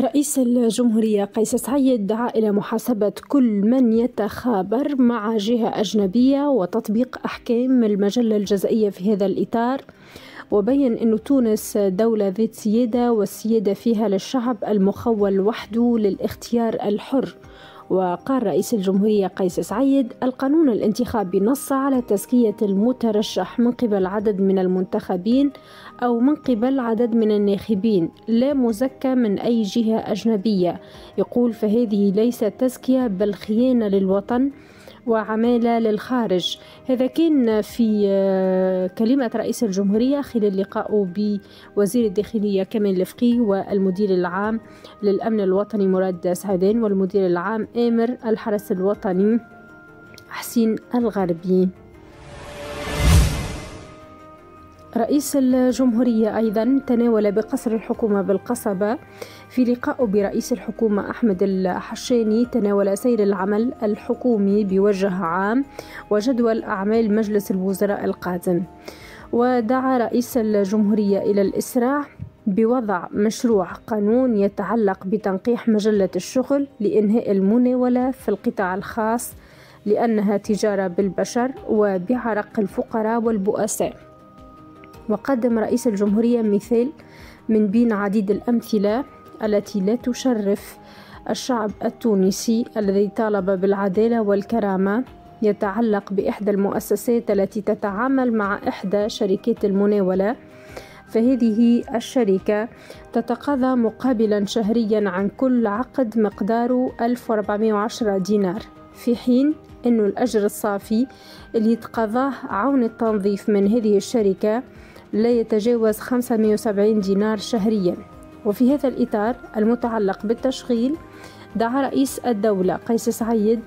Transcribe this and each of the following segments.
رئيس الجمهورية قيس سعيد دعا إلى محاسبة كل من يتخابر مع جهة أجنبية وتطبيق أحكام المجلة الجزائية في هذا الإطار وبين أن تونس دولة ذات سيادة والسيادة فيها للشعب المخول وحده للاختيار الحر. وقال رئيس الجمهورية قيس سعيد القانون الانتخابي نص على تزكية المترشح من قبل عدد من المنتخبين أو من قبل عدد من الناخبين لا مزكى من أي جهة أجنبية. يقول فهذه ليست تزكية بل خيانة للوطن وعمالة للخارج. هذا كان في آه، كلمة رئيس الجمهورية خلال لقائه بوزير الداخلية كمال الفقي والمدير العام للأمن الوطني مراد سعدان والمدير العام آمر الحرس الوطني حسين الغربي. رئيس الجمهورية أيضا تناول بقصر الحكومة بالقصبة. في لقائه برئيس الحكومة أحمد الحشاني تناول سير العمل الحكومي بوجه عام وجدول أعمال مجلس الوزراء القادم. ودعا رئيس الجمهورية إلى الإسراع بوضع مشروع قانون يتعلق بتنقيح مجلة الشغل لإنهاء المناولة في القطاع الخاص لأنها تجارة بالبشر وبعرق الفقراء والبؤساء. وقدم رئيس الجمهورية مثال من بين عديد الأمثلة التي لا تشرف الشعب التونسي الذي طالب بالعدالة والكرامة. يتعلق بإحدى المؤسسات التي تتعامل مع إحدى شركات المناولة. فهذه الشركة تتقاضى مقابلا شهريا عن كل عقد مقداره 1410 دينار في حين أن الأجر الصافي اللي يتقاضاه عون التنظيف من هذه الشركة لا يتجاوز 570 دينار شهريا. وفي هذا الإطار المتعلق بالتشغيل دعا رئيس الدولة قيس سعيد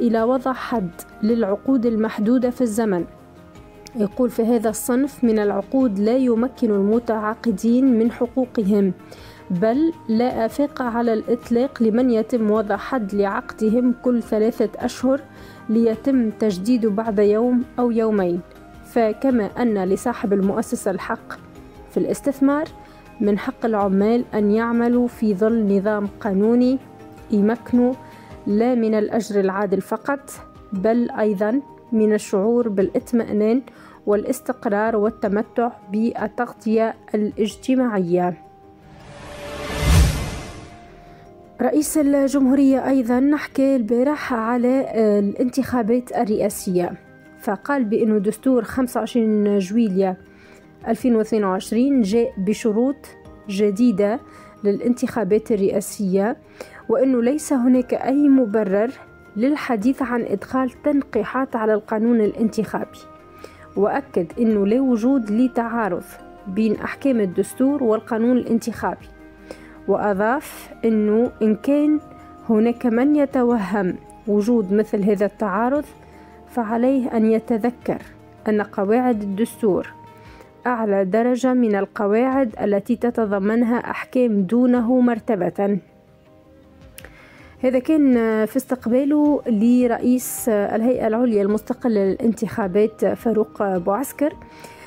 إلى وضع حد للعقود المحدودة في الزمن. يقول في هذا الصنف من العقود لا يمكن المتعاقدين من حقوقهم بل لا آفاق على الإطلاق لمن يتم وضع حد لعقدهم كل ثلاثة أشهر ليتم تجديده بعد يوم أو يومين. فكما أن لصاحب المؤسسة الحق في الاستثمار من حق العمال أن يعملوا في ظل نظام قانوني يمكنوا لا من الأجر العادل فقط بل أيضا من الشعور بالإطمئنان والاستقرار والتمتع بالتغطية الاجتماعية. رئيس الجمهورية أيضا حكى البارح على الانتخابات الرئاسية. فقال بأنه دستور 25 جويليا 2022 جاء بشروط جديدة للانتخابات الرئاسية وأنه ليس هناك أي مبرر للحديث عن إدخال تنقيحات على القانون الانتخابي. وأكد أنه لا وجود لتعارض بين أحكام الدستور والقانون الانتخابي. وأضاف أنه إن كان هناك من يتوهم وجود مثل هذا التعارض فعليه أن يتذكر أن قواعد الدستور أعلى درجة من القواعد التي تتضمنها أحكام دونه مرتبة. هذا كان في استقباله لرئيس الهيئة العليا المستقلة للانتخابات فاروق بوعسكر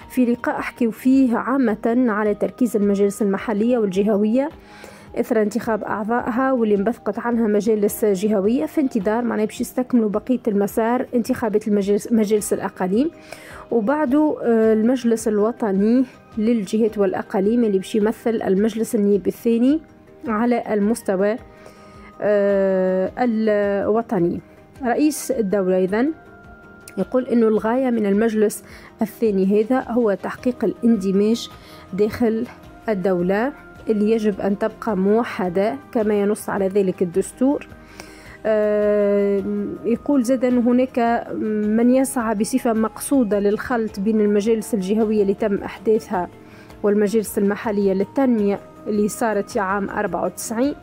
في لقاء أحكي فيه عامة على تركيز المجالس المحلية والجهوية. إثر انتخاب أعضائها واللي انبثقت عنها مجالس جهوية في انتظار معناه باش يستكملوا بقية المسار انتخابات المجالس مجالس الأقاليم. وبعده آه، المجلس الوطني للجهات والأقاليم اللي باش يمثل المجلس النيابي الثاني على المستوى آه، الوطني. رئيس الدولة إذن يقول أنه الغاية من المجلس الثاني هذا هو تحقيق الاندماج داخل الدولة. اللي يجب أن تبقى موحدة كما ينص على ذلك الدستور. آه، يقول زاد أن هناك من يسعى بصفة مقصودة للخلط بين المجالس الجهوية اللي تم أحداثها والمجالس المحلية للتنمية اللي صارت في عام 94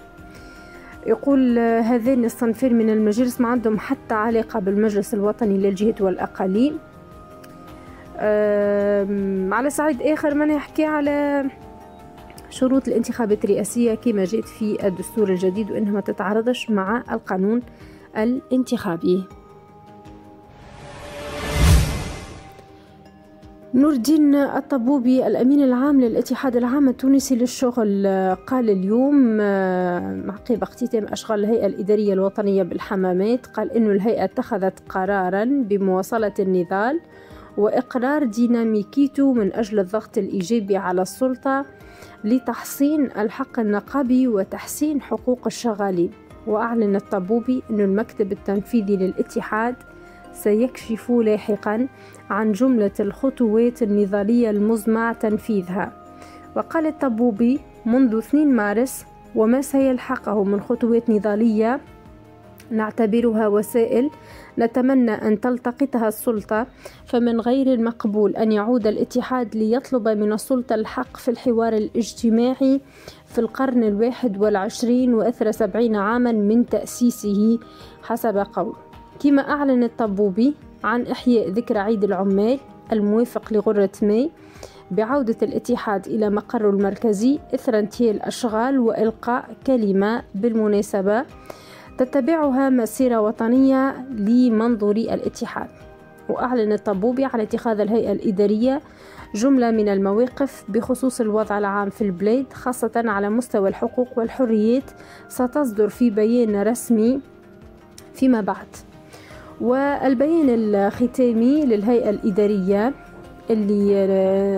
يقول هذين الصنفين من المجالس ما عندهم حتى علاقة بالمجلس الوطني للجهات والأقاليم. على صعيد آخر من يحكي على شروط الانتخابات الرئاسية كما جاءت في الدستور الجديد وأنها ما تتعارضش مع القانون الانتخابي. نور الدين الطبوبي الأمين العام للاتحاد العام التونسي للشغل. قال اليوم عقب اختتام أشغال الهيئة الإدارية الوطنية بالحمامات قال إنه الهيئة اتخذت قرارا بمواصلة النضال وإقرار ديناميكيته من أجل الضغط الإيجابي على السلطة لتحصين الحق النقابي وتحسين حقوق الشغالين وأعلن الطبوبي أن المكتب التنفيذي للاتحاد سيكشف لاحقا عن جملة الخطوات النضالية المزمع تنفيذها. وقال الطبوبي منذ 2 مارس وما سيلحقه من خطوات نضالية نعتبرها وسائل نتمنى أن تلتقطها السلطة فمن غير المقبول أن يعود الاتحاد ليطلب من السلطة الحق في الحوار الاجتماعي في القرن الواحد والعشرين وإثر سبعين عاما من تأسيسه حسب قول. كما أعلن الطبوبي عن إحياء ذكرى عيد العمال الموافق لغرة ماي بعودة الاتحاد إلى مقره المركزي إثر انتهاء الأشغال وإلقاء كلمة بالمناسبة. تتبعها مسيرة وطنية لمنظور الاتحاد. وأعلن الطبوبي على اتخاذ الهيئة الإدارية جملة من المواقف بخصوص الوضع العام في البلاد خاصة على مستوى الحقوق والحريات ستصدر في بيان رسمي فيما بعد. والبيان الختامي للهيئة الإدارية اللي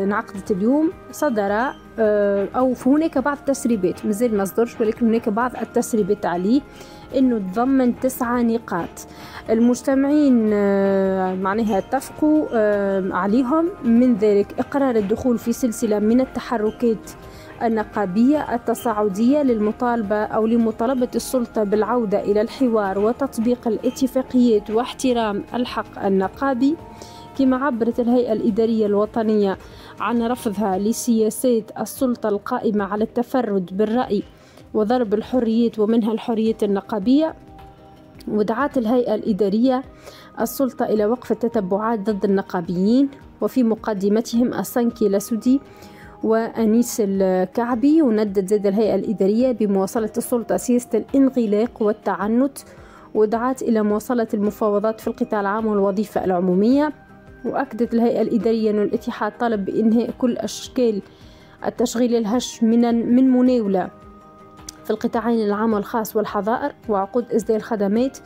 انعقدت اليوم صدر أو هناك بعض التسريبات مازال ما صدرش ولكن هناك بعض التسريبات عليه إنه تضمن تسعة نقاط. المجتمعين آه، معناها اتفقوا آه، عليهم. من ذلك إقرار الدخول في سلسلة من التحركات النقابية التصاعدية للمطالبة أو لمطالبة السلطة بالعودة إلى الحوار وتطبيق الاتفاقيات واحترام الحق النقابي. كما عبرت الهيئة الإدارية الوطنية عن رفضها لسياسات السلطة القائمة على التفرد بالرأي وضرب الحريات ومنها الحرية النقابية. ودعت الهيئة الإدارية السلطة إلى وقف التتبعات ضد النقابيين وفي مقدمتهم السنكي لسودي وأنيس الكعبي. وندت زاد الهيئة الإدارية بمواصلة السلطة سياسة الانغلاق والتعنت. ودعت إلى مواصلة المفاوضات في القطاع العام والوظيفة العمومية. وأكدت الهيئة الإدارية أن الاتحاد طلب بإنهاء كل أشكال التشغيل الهش من من مناولة في القطاعين العام والخاص والحظائر وعقود إصدار الخدمات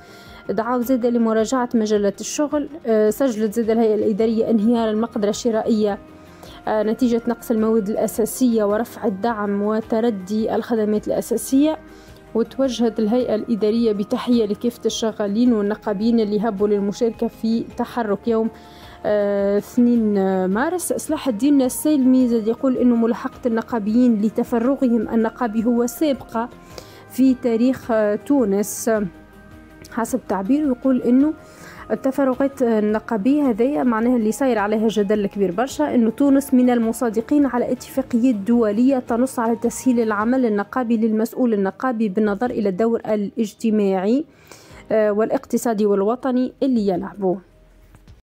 دعاو زاد لمراجعة مجلة الشغل. آه، سجلت زاد الهيئة الإدارية انهيار المقدرة الشرائية آه، نتيجة نقص المواد الأساسية ورفع الدعم وتردي الخدمات الأساسية. وتوجهت الهيئة الإدارية بتحية لكافة الشغالين والنقابين اللي هبوا للمشاركة في تحرك يوم آه، اثنين مارس. صلاح الدين السيلمي يقول أنه ملاحقة النقابيين لتفرغهم. النقابي هو سابقة في تاريخ تونس. حسب تعبيره يقول أنه التفرغات النقابية هذيا معناها اللي صاير عليها جدل كبير برشا أنه تونس من المصادقين على اتفاقيات دولية تنص على تسهيل العمل النقابي للمسؤول النقابي بالنظر إلى الدور الاجتماعي آه، والاقتصادي والوطني اللي يلعبوه.